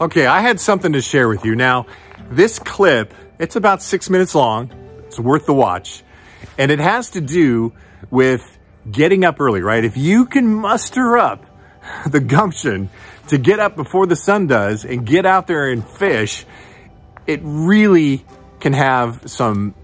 Okay, I had something to share with you. Now, this clip, it's about six minutes long. It's worth the watch. And it has to do with getting up early, right? If you can muster up the gumption to get up before the sun does and get out there and fish, it really can have some,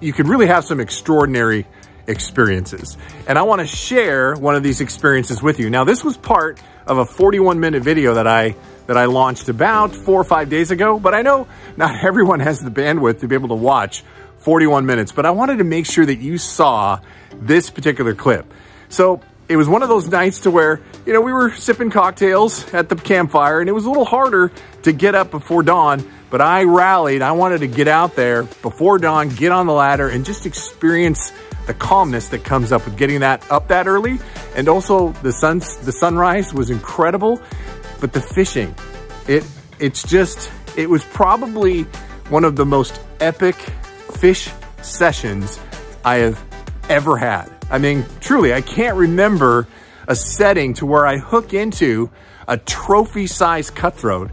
you can really have some extraordinary experiences. And I wanna share one of these experiences with you. Now, this was part of a 41 minute video that I that I launched about four or five days ago, but I know not everyone has the bandwidth to be able to watch 41 minutes, but I wanted to make sure that you saw this particular clip. So it was one of those nights to where, you know, we were sipping cocktails at the campfire and it was a little harder to get up before dawn, but I rallied. I wanted to get out there before dawn, get on the ladder and just experience the calmness that comes up with getting that up that early. And also the sun, the sunrise was incredible, but the fishing, it, it's just, it was probably one of the most epic fish sessions I have ever had. I mean, truly, I can't remember a setting to where I hook into a trophy size cutthroat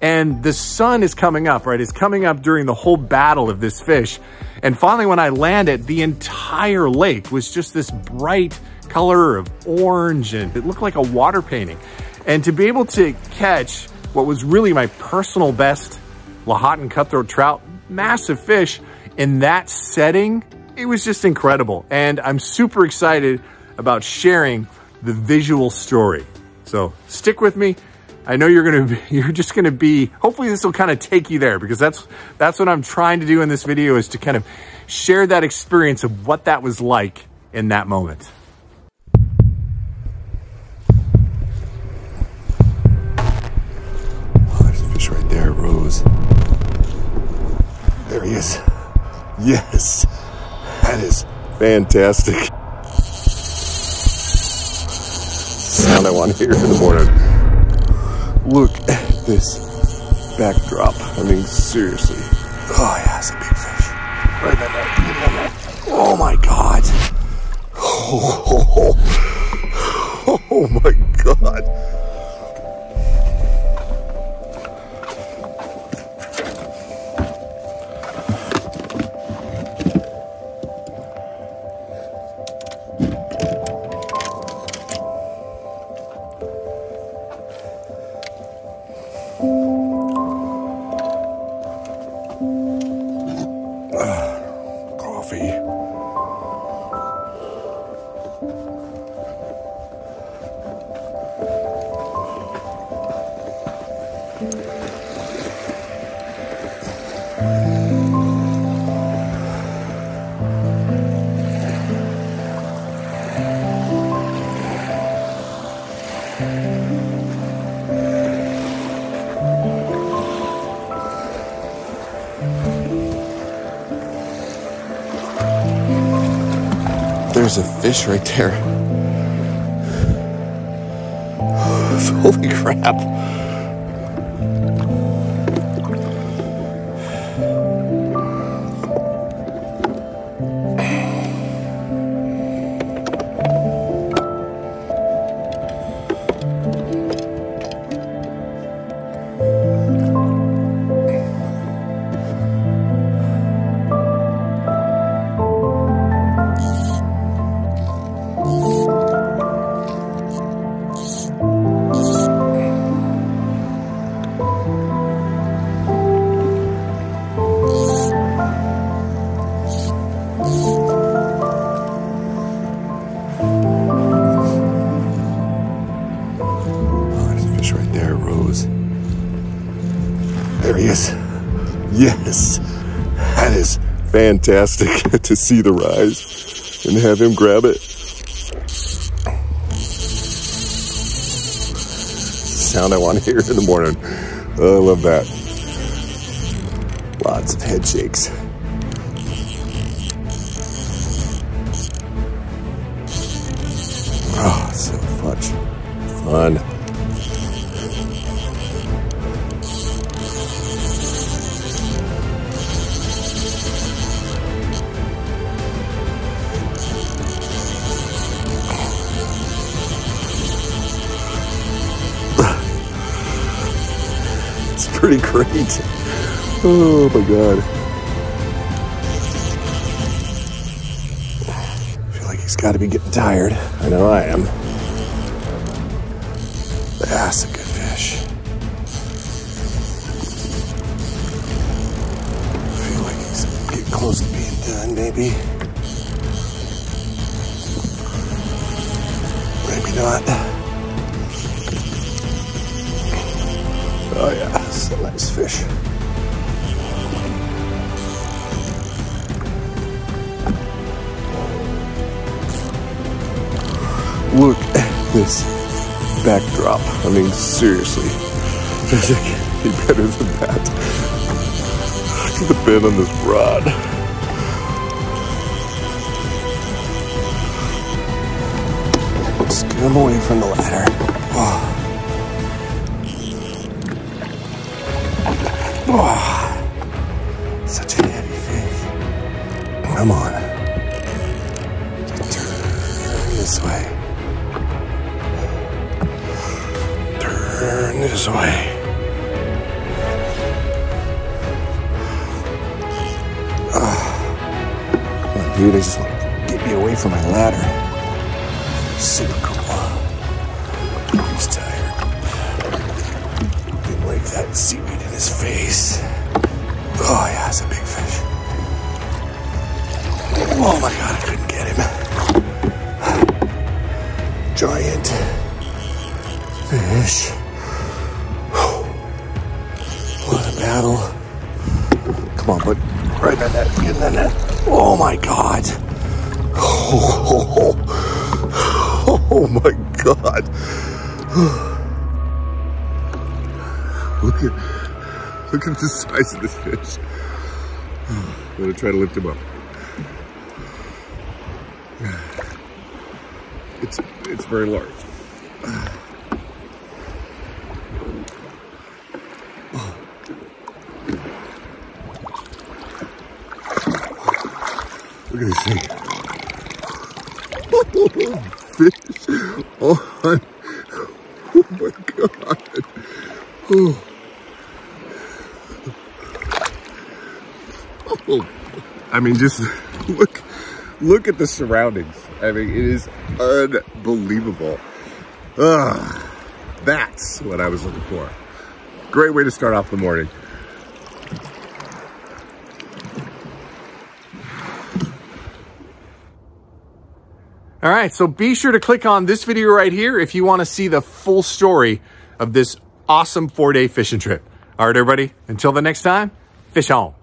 and the sun is coming up, right? It's coming up during the whole battle of this fish. And finally, when I landed, the entire lake was just this bright color of orange and it looked like a water painting. And to be able to catch what was really my personal best Lahontan cutthroat trout, massive fish in that setting, it was just incredible. And I'm super excited about sharing the visual story. So stick with me. I know you're gonna be, you're just gonna be, hopefully this will kind of take you there because that's, that's what I'm trying to do in this video is to kind of share that experience of what that was like in that moment. Oh, there's a fish right there, Rose. There he is. Yes, that is fantastic. Sound I want to hear in the morning. Look at this backdrop. I mean, seriously. Oh, yeah, it's a big fish. Right right there. Oh my god. Oh, oh, oh my god. There's a fish right there. Holy crap. Yes. That is fantastic to see the rise and have him grab it. Sound I want to hear in the morning. Oh, I love that. Lots of head shakes. Oh, so much fun. Pretty great. Oh my God. I feel like he's got to be getting tired. I know I am. That's a good fish. I feel like he's getting close to being done, maybe. Maybe not. Fish. Look at this backdrop. I mean, seriously. Does it any better than that? Look at the bend on this rod. Just get him away from the ladder. Oh. Oh. Such a heavy fish. Come on. Turn this way. Turn this way. Oh, dude, I just want to get me away from my ladder. Super cool. He's tired. Didn't like that seaweed Right in that net. Get in that net. Oh my god. Oh, oh my god. Look at look at the size of this fish. I'm gonna try to lift him up. It's it's very large. Look at this thing. Fish. Oh my god. Oh. Oh. I mean, just look, look at the surroundings. I mean, it is unbelievable. Ugh, that's what I was looking for. Great way to start off the morning. All right, so be sure to click on this video right here if you want to see the full story of this awesome four-day fishing trip. All right, everybody, until the next time, fish on.